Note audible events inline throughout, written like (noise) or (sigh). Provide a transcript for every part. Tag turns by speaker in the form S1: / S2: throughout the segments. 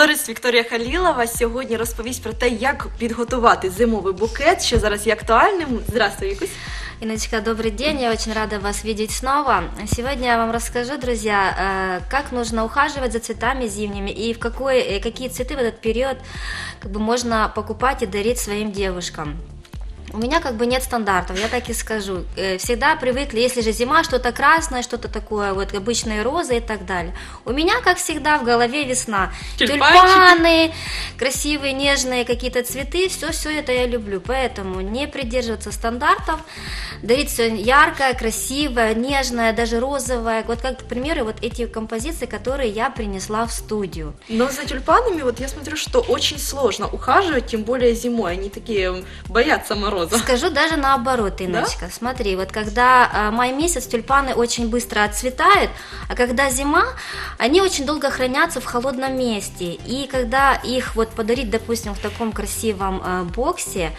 S1: Флорист Вікторія Халілова сьогодні розповість про те, як підготувати зимовий букет, що зараз є актуальним. Здравствуй, Вікусь.
S2: Иночка, добрый день, я очень рада вас видеть снова. Сегодня я вам расскажу, друзья, э, как нужно ухаживать за цветами зимними и в какой, э, какие цветы в этот период как бы, можно покупать и дарить своим девушкам. У меня как бы нет стандартов, я так и скажу. Э, Всегда привыкли, если же зима, что-то красное, что-то такое, вот обычные розы и так далее. У меня, как всегда, в голове весна.
S1: Тюльпанчики.
S2: Тюльпаны, красивые, нежные какие-то цветы, все-все это я люблю. Поэтому не придерживаться стандартов, дарить все яркое, красивое, нежное, даже розовое. Вот как, к примеру, вот эти композиции, которые я принесла в студию.
S1: Но за тюльпанами вот я смотрю, что очень сложно ухаживать, тем более зимой. Они такие боятся мороза.
S2: Скажу даже наоборот, Иночка. Смотри, вот когда а, май месяц тюльпаны очень быстро отцветают, а когда зима, они очень долго хранятся в холодном месте. И когда их вот подарить, допустим, в таком красивом а, боксе,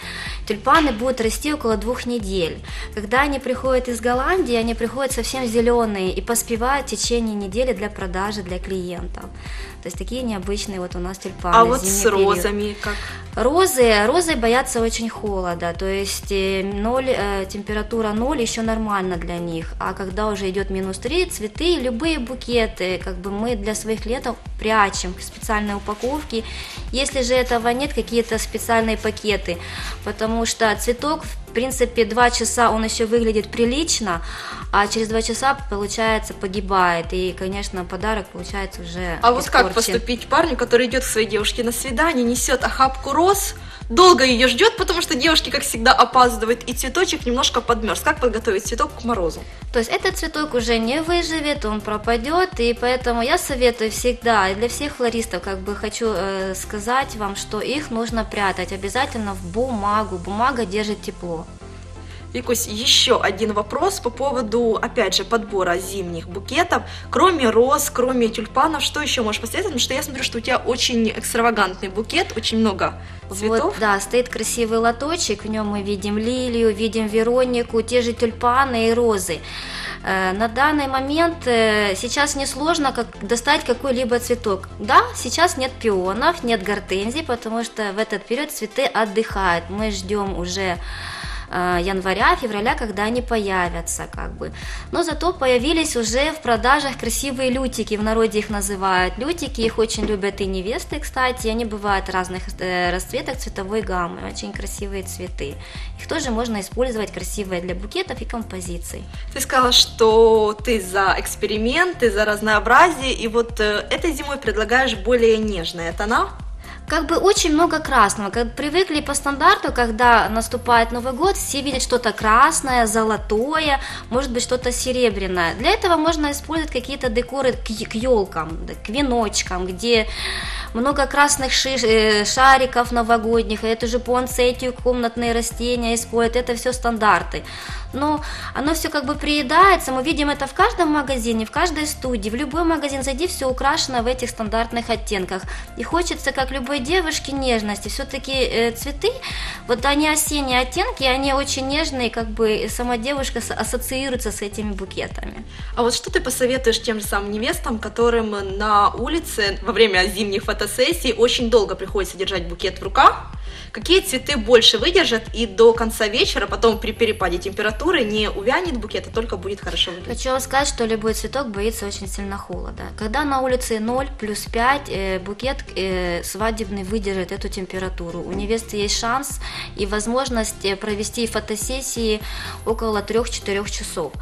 S2: тюльпаны будут расти около двух недель. Когда они приходят из Голландии, они приходят совсем зеленые и поспевают в течение недели для продажи для клиентов. То есть такие необычные вот у нас тюльпаны.
S1: А вот с
S2: период.
S1: розами как?
S2: Розы, розы боятся очень холода, то есть э, ноль, э, температура ноль еще нормально для них, а когда уже идет минус 3, цветы, любые букеты, как бы мы для своих клиентов прячем в специальной упаковке, если же этого нет, какие-то специальные пакеты, потому что цветок, в принципе, два часа он еще выглядит прилично, а через два часа, получается, погибает, и, конечно, подарок получается уже
S1: А вот как
S2: испорчен.
S1: поступить парню, который идет к своей девушке на свидание, несет охапку роз, долго ее ждет, потому что девушки, как всегда, опаздывают, и цветочек немножко подмерз. Как подготовить цветок к морозу?
S2: То есть этот цветок уже не выживет, он пропадет, и поэтому я советую всегда, для всех флористов, как бы хочу э, сказать вам, что их нужно прятать обязательно в бумагу, бумага держит тепло.
S1: Викусь, еще один вопрос по поводу, опять же, подбора зимних букетов. Кроме роз, кроме тюльпанов, что еще можешь посоветовать? Потому что я смотрю, что у тебя очень экстравагантный букет, очень много цветов.
S2: Вот, да, стоит красивый лоточек, в нем мы видим лилию, видим Веронику, те же тюльпаны и розы. Э, На данный момент э, сейчас несложно как достать какой-либо цветок. Да, сейчас нет пионов, нет гортензий, потому что в этот период цветы отдыхают. Мы ждем уже января, февраля, когда они появятся, как бы. Но зато появились уже в продажах красивые лютики, в народе их называют. Лютики, их очень любят и невесты, кстати, они бывают разных э, расцветок цветовой гаммы, очень красивые цветы. Их тоже можно использовать красивые для букетов и композиций.
S1: Ты сказала, что ты за эксперимент, ты за разнообразие, и вот э, этой зимой предлагаешь более нежные тона.
S2: Как бы очень много красного. Как привыкли по стандарту, когда наступает Новый год, все видят что-то красное, золотое, может быть что-то серебряное. Для этого можно использовать какие-то декоры к елкам, к веночкам, где много красных шиш- э, шариков новогодних, это же пуансетию, комнатные растения используют, это все стандарты. Но оно все как бы приедается, мы видим это в каждом магазине, в каждой студии, в любой магазин зайди, все украшено в этих стандартных оттенках. И хочется, как любой девушке, нежности. Все-таки цветы, вот они осенние оттенки, они очень нежные, как бы сама девушка ассоциируется с этими букетами.
S1: А вот что ты посоветуешь тем же самым невестам, которым на улице во время зимних фотосессий очень долго приходится держать букет в руках? Какие цветы больше выдержат и до конца вечера, потом при перепаде температуры не увянет букет, а только будет хорошо выглядеть?
S2: Хочу вам сказать, что любой цветок боится очень сильно холода. Когда на улице 0 плюс 5, э, букет э, свадебный выдержит эту температуру. У невесты есть шанс и возможность э, провести фотосессии около 3-4 часов.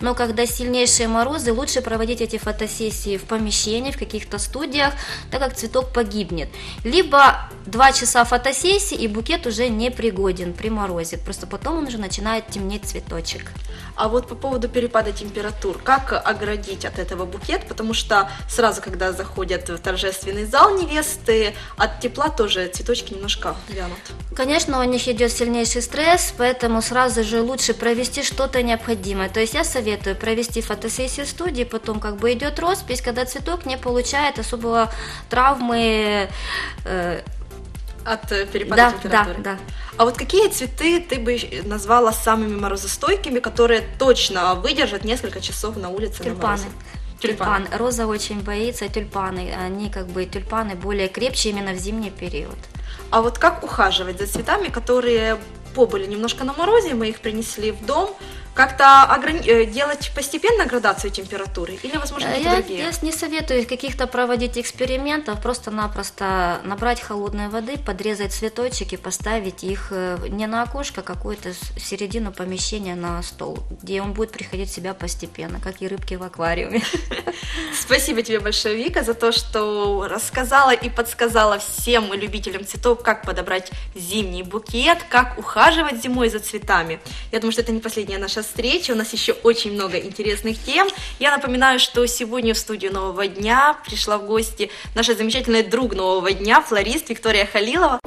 S2: Но когда сильнейшие морозы, лучше проводить эти фотосессии в помещении, в каких-то студиях, так как цветок погибнет. Либо 2 часа фотосессии, и букет уже не пригоден при морозе. Просто потом он уже начинает темнеть цветочек.
S1: А вот по поводу перепада температур, как оградить от этого букет? Потому что сразу, когда заходят в торжественный зал невесты, от тепла тоже цветочки немножко вянут.
S2: Конечно, у них идет сильнейший стресс, поэтому сразу же лучше провести что-то необходимое. То есть я советую провести фотосессию в студии, потом как бы идет роспись, когда цветок не получает особого травмы. э,
S1: От э, перепада
S2: да, да,
S1: температуры.
S2: да.
S1: А вот какие цветы ты бы назвала самыми морозостойкими, которые точно выдержат несколько часов на улице на
S2: Тюльпаны.
S1: морозе?
S2: Тюльпан. Роза очень боится тюльпаны. Они как бы тюльпаны более крепче именно в зимний период.
S1: А вот как ухаживать за цветами, которые побыли немножко на морозе, мы их принесли в дом, как-то ограни- э, делать постепенно градацию температуры или, возможно,
S2: Э, Я,
S1: другие?
S2: я не советую каких-то проводить экспериментов, просто-напросто набрать холодной воды, подрезать цветочки, поставить их э, не на окошко, а какую-то середину помещения на стол, где он будет приходить в себя постепенно, как и рыбки в аквариуме. (laughs)
S1: Спасибо тебе большое, Вика, за то, что рассказала и подсказала всем любителям цветов, как подобрать зимний букет, как ухаживать зимой за цветами. Я думаю, что это не последняя наша встреча, у нас еще очень много интересных тем. Я напоминаю, что сегодня в студию Нового дня пришла в гости наша замечательная друг Нового дня, флорист Виктория Халилова.